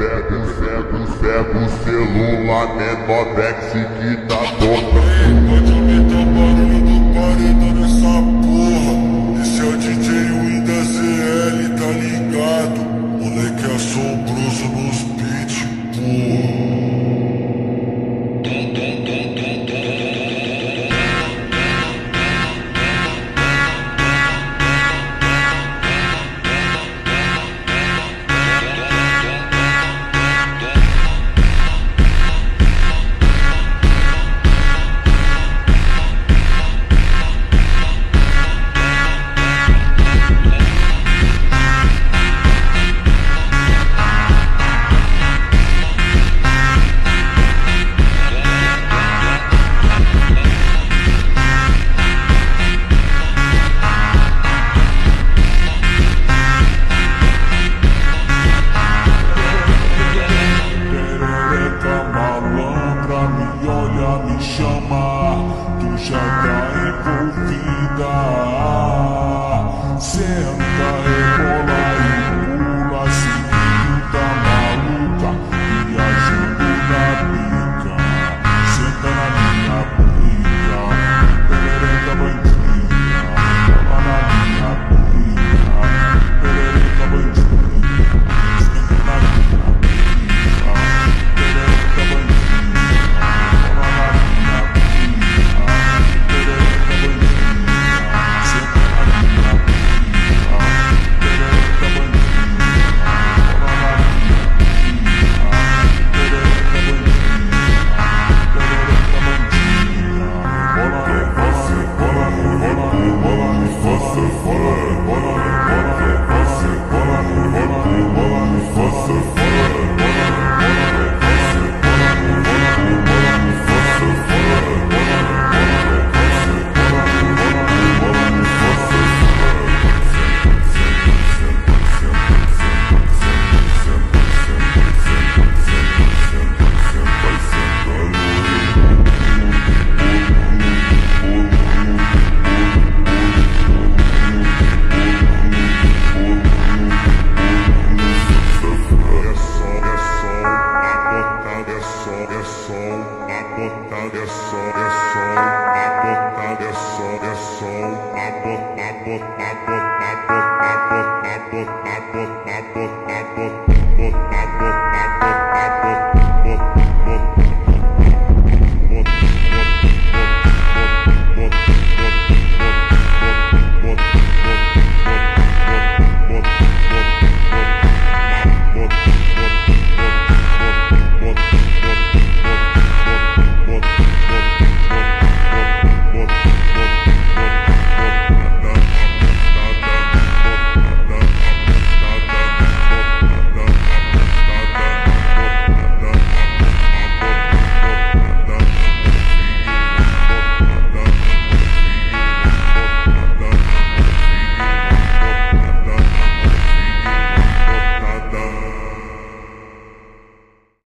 pega o cego, cego, celular, menor que tá tocando. Pode aumentar o barulho paredão. shall botada, é só, é só, a botada, é só, é só, a botada, a botada, a botada, a botada, a botada, a botada.